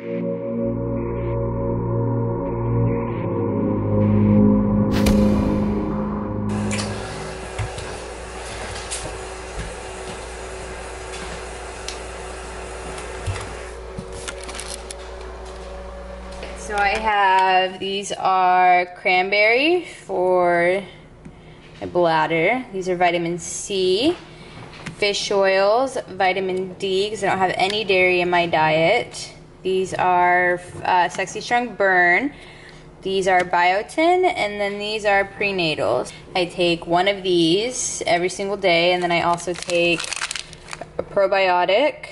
So I have, these are cranberry for my bladder. These are vitamin C. Fish oils, vitamin D, because I don't have any dairy in my diet. These are uh, Sexy Strong Burn. These are biotin, and then these are prenatals. I take one of these every single day, and then I also take a probiotic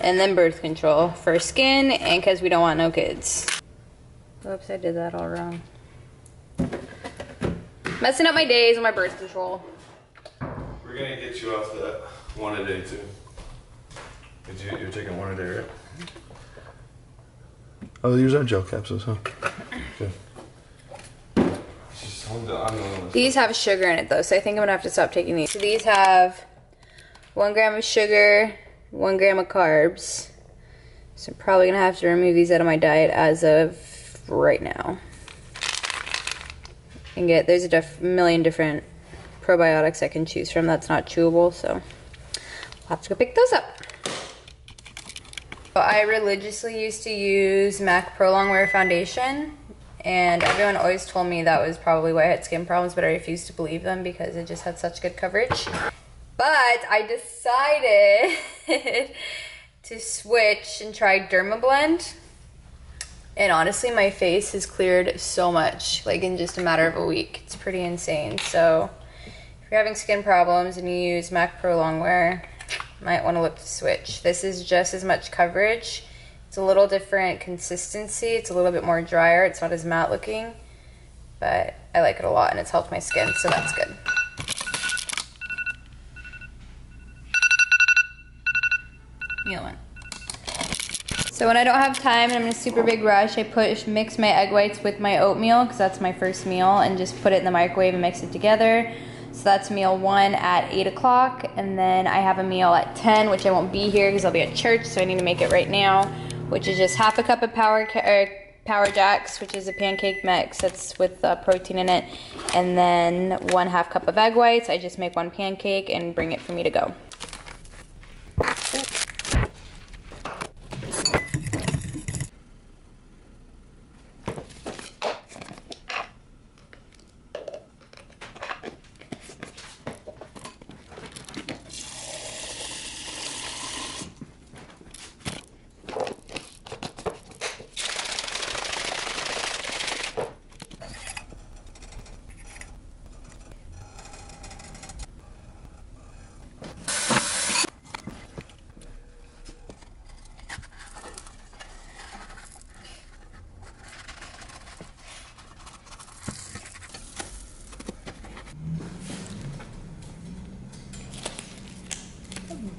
and then birth control for skin and because we don't want no kids. Oops, I did that all wrong. Messing up my days with my birth control. We're gonna get you off that one a day too. You, you're taking one a day, right? Oh, these are gel capsules, huh? These have sugar in it though, so I think I'm gonna have to stop taking these. So these have one gram of sugar, one gram of carbs. So I'm probably gonna have to remove these out of my diet as of right now. And get there's a diff- million different probiotics I can choose from that's not chewable, so I'll have to go pick those up. So I religiously used to use MAC Pro Longwear Foundation, and everyone always told me that was probably why I had skin problems, but I refused to believe them because it just had such good coverage. But I decided to switch and try Dermablend. And honestly, my face has cleared so much, like in just a matter of a week. It's pretty insane. So, if you're having skin problems and you use MAC Pro Longwear, might want to look to switch. This is just as much coverage. It's a little different consistency. It's a little bit more drier. It's not as matte looking, but I like it a lot and it's helped my skin, so that's good. Meal one. So when I don't have time and I'm in a super big rush, I put mix my egg whites with my oatmeal because that's my first meal, and just put it in the microwave and mix it together. So that's meal one at eight o'clock, and then I have a meal at ten, which I won't be here because I'll be at church, so I need to make it right now, which is just half a cup of power er, power jacks, which is a pancake mix that's with uh, protein in it, and then one half cup of egg whites. I just make one pancake and bring it for me to go.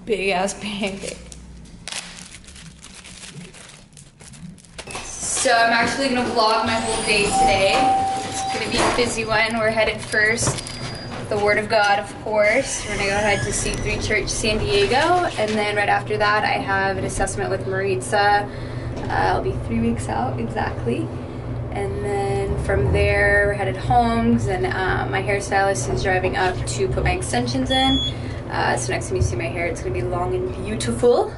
Big ass pancake. So I'm actually gonna vlog my whole day today. It's gonna be a busy one. We're headed first. The Word of God, of course. We're gonna go ahead to C3 Church San Diego, and then right after that, I have an assessment with Maritza. Uh, I'll be three weeks out exactly, and then from there, we're headed home. And uh, my hairstylist is driving up to put my extensions in. Uh, so next time you see my hair, it's gonna be long and beautiful.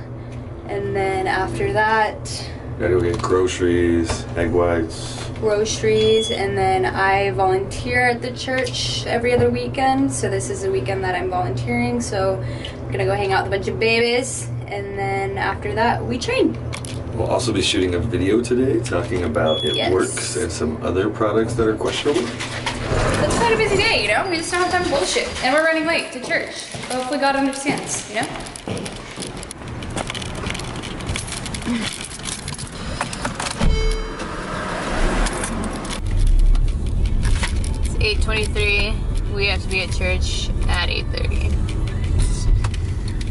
And then after that, Gotta go get groceries, egg whites. groceries, and then I volunteer at the church every other weekend. So this is a weekend that I'm volunteering. So I'm gonna go hang out with a bunch of babies, and then after that, we train. We'll also be shooting a video today talking about It Yes. Works and some other products that are questionable. It's quite a busy day, you know. We just don't have time to bullshit, and we're running late to church. So hopefully God understands, you know. It's 8:23. We have to be at church at 8:30.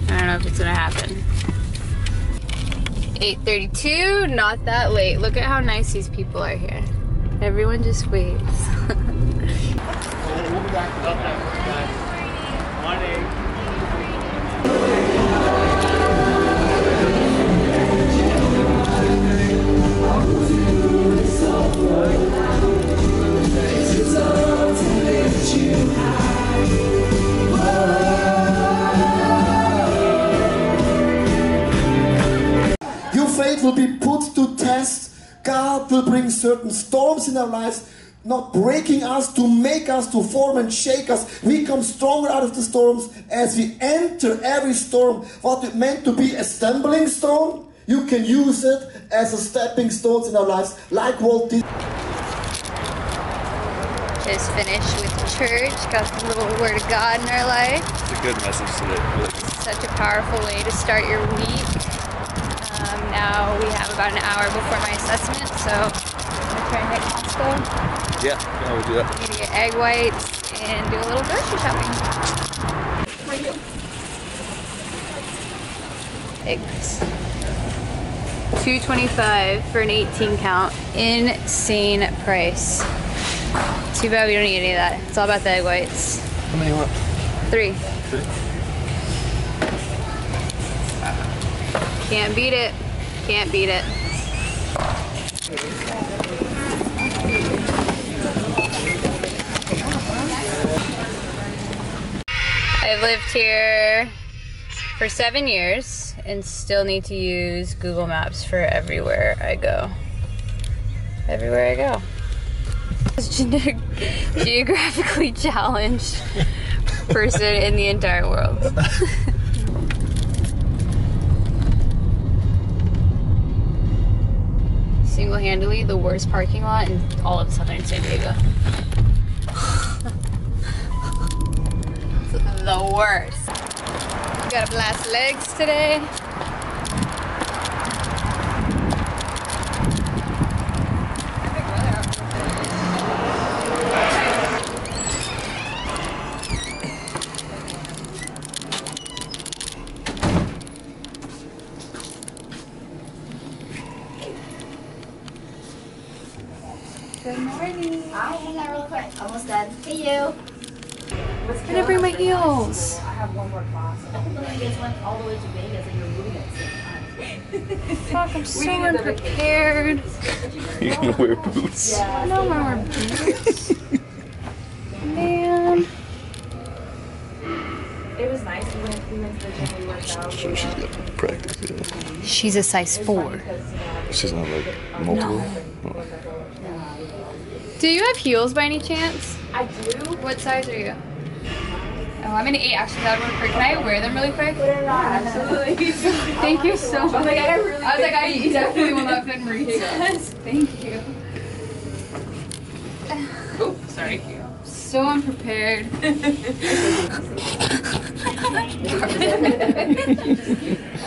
I don't know if it's gonna happen. 8:32. Not that late. Look at how nice these people are here. Everyone just waves. in our lives, not breaking us to make us, to form and shake us. We come stronger out of the storms as we enter every storm. What it meant to be a stumbling stone, you can use it as a stepping stone in our lives, like Walt Disney. Just finished with church, got the little word of God in our life. It's a good message today. Such a powerful way to start your week. Um, now we have about an hour before my assessment, so I'm gonna try and hit Costco. Yeah, yeah, we do that. I'm gonna get egg whites and do a little grocery shopping. Eggs. 225 for an 18 count. Insane price. Too bad we don't need any of that. It's all about the egg whites. How many want? Three. Can't beat it. Can't beat it. I've lived here for seven years and still need to use Google Maps for everywhere I go. Everywhere I go. Ge- geographically challenged person in the entire world. Single handedly the worst parking lot in all of southern San Diego. the worst. Gotta blast legs today. Hi, hang on real quick. Almost done. See you. Can I bring my heels? I have one more class. I think the guys went all the way to Vegas and you're moving at the same time. Fuck, I'm so unprepared. You're gonna wear boots. I know my wear boots. Man. It was nice. We went, we went to the gym. We worked out. So she's got to practice. Yeah. She's a size four. She's not like multiple. Oh. Do you have heels by any chance? I do. What size are you? Oh, I'm an eight. Actually, that would work. Can I wear them really quick? Absolutely. Thank you so much. I was like, I, really was like, I definitely will not fit Maritza's. Thank you. Oh, sorry. So unprepared. I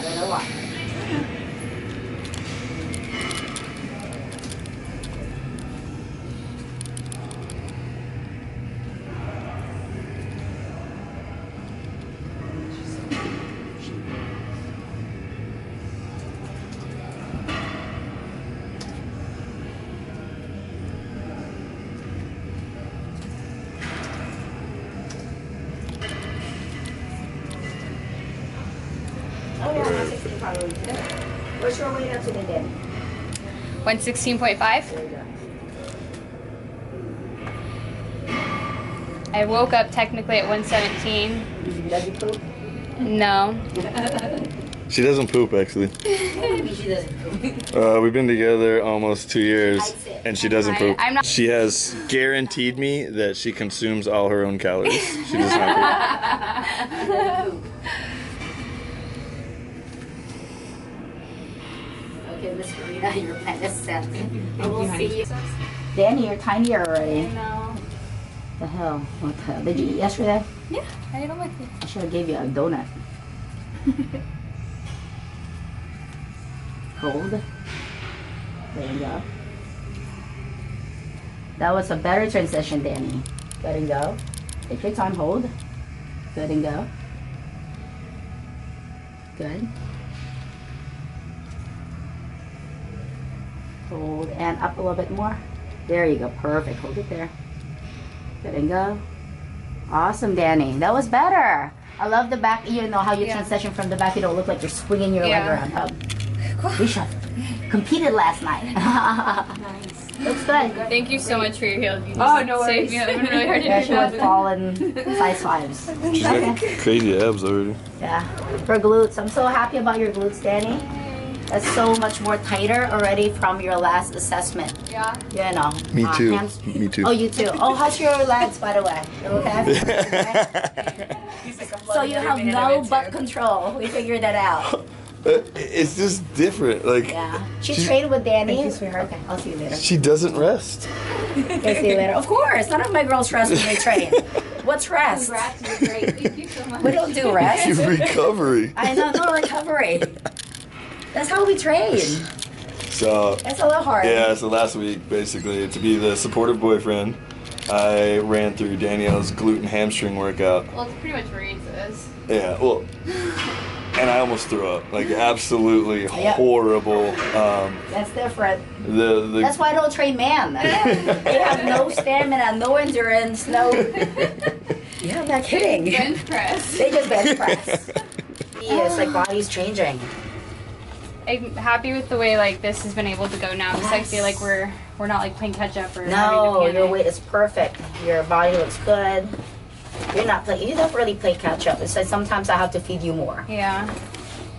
don't know why. What's your weight up today then? 116.5. There you go. I woke up technically at 117. Does you poop? No. She doesn't poop actually. She doesn't poop. Uh, we've been together almost two years, and she doesn't poop. I'm not- She has guaranteed me that she consumes all her own calories. She does not Miss Karina, your plan is set. I will see you. Danny, you're tinier already. No. The hell? What the hell? Did you eat yesterday? Yeah, I ate all my food. I should have gave you a donut. Hold. There you go. That was a better transition, Danny. Good and go. Take your time, hold. Good and go. Good. Hold and up a little bit more. There you go. Perfect. Hold it there. Good and go. Awesome, Danny. That was better. I love the back. You know how you Yeah. transition from the back. You don't look like you're swinging your Yeah. leg around. Um, we should competed last night. nice. Looks good. Thank you so much for your heels. You Oh, just no saved worries. me. That would really hard to Yeah, do she would that. fall in size fives. She's got Okay. crazy abs already. Yeah. For glutes. I'm so happy about your glutes, Danny. That's so much more tighter already from your last assessment. Yeah. You know. Me uh, too. hams- Me too. Oh, you too. Oh, how's your legs, by the way? You okay? so you have no butt control. We figured that out. it's just different. Like Yeah. She She's- trained with Danny. Thank you, sweetheart. Okay, I'll see you later. she doesn't rest. Okay, see you later. Of course, none of my girls rest when they train. What's rest? Congrats, you're great. Thank you so much. We don't do rest. Recovery. I know, no recovery. That's how we train. So That's a little hard. yeah, so last week basically to be the supportive boyfriend, I ran through Danielle's gluten hamstring workout. Well, it's pretty much Maritza's. Yeah, well, and I almost threw up. Like absolutely Yep. horrible. Um, That's different. the the That's why I don't train man. they have no stamina, no endurance, no. Yeah, I'm not kidding. Bench press. They just bench press. Yeah, it's like body's changing. I'm happy with the way like this has been able to go now because I feel like we're we're not like playing catch up or No, your weight is perfect. Your body looks good. You're not play. You don't really play catch up. It's like sometimes I have to feed you more. Yeah.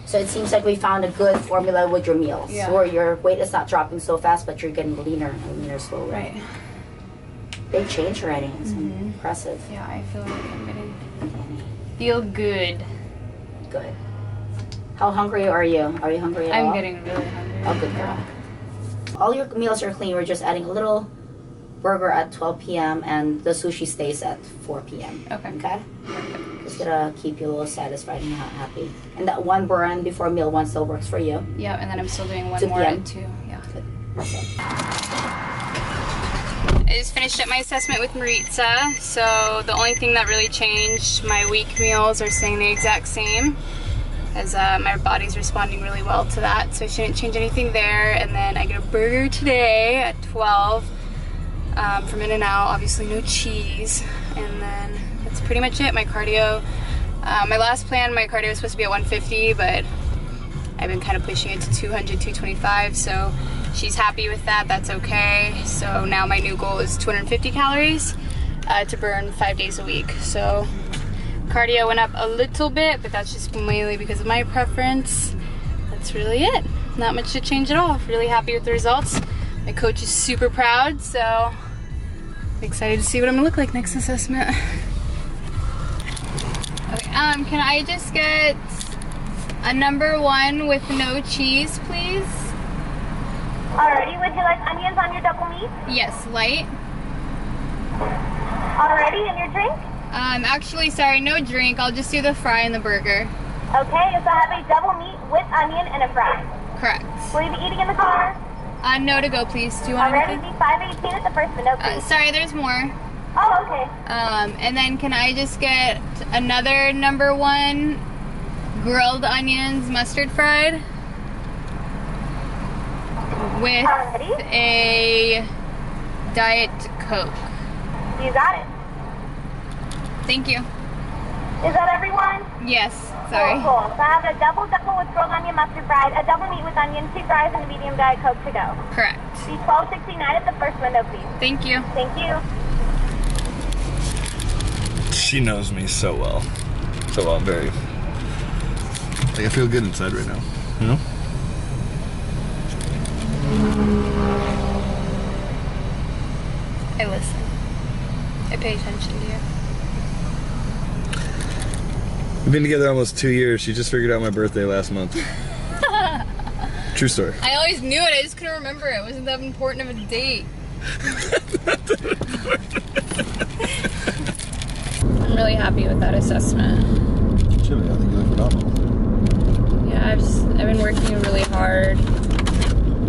So it seems like we found a good formula with your meals, Yeah. where your weight is not dropping so fast, but you're getting leaner and leaner slowly. Right. Big change already. It's Mm-hmm. impressive. Yeah, I feel like I'm getting feel good. Good. How hungry are you? Are you hungry at all? I'm getting really hungry. Oh, good girl. All your meals are clean. We're just adding a little burger at 12 p.m. and the sushi stays at 4 p.m. Okay. Okay? Just gonna keep you a little satisfied and ha- happy. And that one burn before meal one still works for you. Yeah, and then I'm still doing one 2 more p.m. at two. Yeah. Awesome. I just finished up my assessment with Maritza, so the only thing that really changed, my week meals are staying the exact same, uh, my body's responding really well to that, so I shouldn't change anything there. And then I get a burger today at 12 um, from In-N-Out, obviously no cheese, and then that's pretty much it. My cardio, uh, my last plan, my cardio was supposed to be at 150, but I've been kind of pushing it to 200, 225, so she's happy with that. That's okay. So now my new goal is 250 calories uh, to burn five days a week. So cardio went up a little bit, but that's just mainly because of my preference. That's really it. Not much to change at all. Really happy with the results. My coach is super proud, so I'm excited to see what I'm gonna look like next assessment. Okay, um, can I just get a number one with no cheese, please? Alrighty, would you like onions on your double meat? Yes, light. Alrighty, and your drink? Um, actually, sorry, no drink. I'll just do the fry and the burger. Okay, so I have a double meat with onion and a fry. Correct. Will you be eating in the car? Uh, no to go, please. Do you want Alrighty, anything? be 518 at the first window, Uh, sorry, there's more. Oh, okay. Um, and then can I just get another number one grilled onions mustard fried with Alrighty, a diet coke? you got it. Thank you. Is that everyone? Yes. Sorry. Cool, cool. So I have a double double with grilled onion mustard fried, a double meat with onion, two fries, and a medium diet coke to go. Correct. Be 1269 at the first window, please. Thank you. Thank you. She knows me so well. So well, very. Like I feel good inside right now. You know? I listen. I pay attention to you. We've been together almost two years. She just figured out my birthday last month. True story. I always knew it. I just couldn't remember it. It wasn't that important of a date. I'm really happy with that assessment. Chili, I think you look phenomenal. Yeah, I've just, I've been working really hard.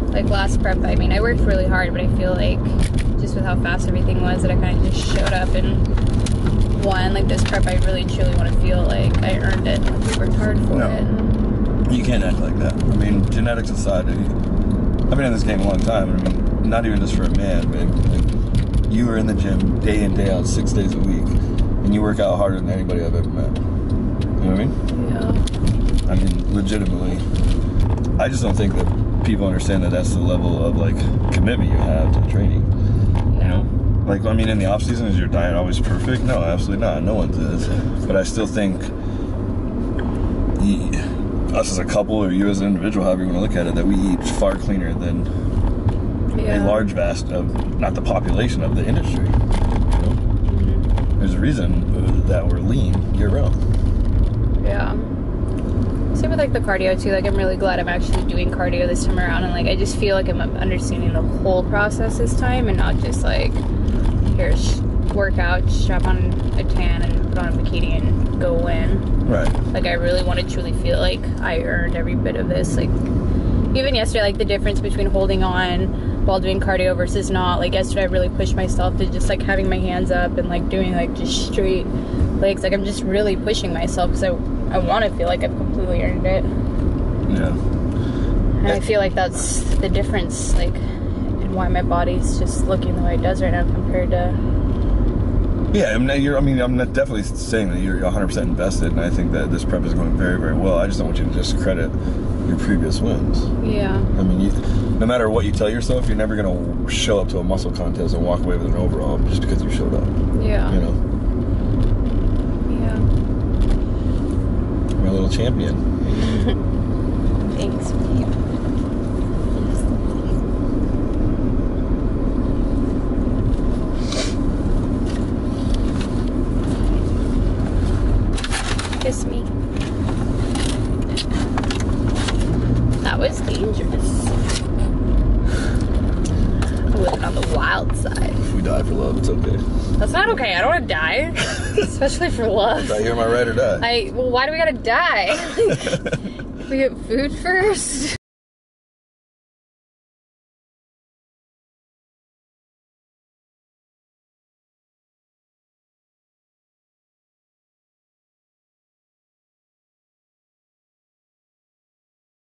Like last prep, I mean, I worked really hard, but I feel like just with how fast everything was, that I kind of just showed up and won. Like this prep, I really truly want to feel like I earned it. We worked hard for No. it. You can't act like that. I mean, genetics aside, I've been in this game a long time. I mean, not even just for a man, babe. Like, you are in the gym day in, day out, six days a week, and you work out harder than anybody I've ever met. You know what I mean? Yeah. I mean, legitimately. I just don't think that people understand that that's the level of like commitment you have to the training. Like I mean, in the off season, is your diet always perfect? No, absolutely not. No one's is. But I still think, us as a couple or you as an individual, however you want to look at it, that we eat far cleaner than a large vast of not the population of the industry. You know? There's a reason that we're lean year round. Yeah. Same with like the cardio too. Like I'm really glad I'm actually doing cardio this time around, and like I just feel like I'm understanding the whole process this time, and not just like here's workout, strap on a tan, and put on a bikini and go win. Right. Like I really want to truly feel like I earned every bit of this. Like even yesterday, like the difference between holding on while doing cardio versus not. Like yesterday, I really pushed myself to just like having my hands up and like doing like just straight legs. Like I'm just really pushing myself because I I want to feel like I've completely earned it. Yeah. And I feel like that's the difference, like, why my body's just looking the way it does right now compared to. Yeah, I mean, you're, I mean, I'm not definitely saying that you're 100% invested, and I think that this prep is going very, very well. I just don't want you to discredit your previous wins. Yeah. I mean, you, no matter what you tell yourself, you're never going to show up to a muscle contest and walk away with an overall just because you showed up. Yeah. You know, Yeah. you're a little champion. Thanks. Kiss me. That was dangerous. On the wild side. If we die for love, it's okay. That's not okay. I don't want to die, especially for love. Right here, am I right or die? I well, why do we gotta die? we get food first.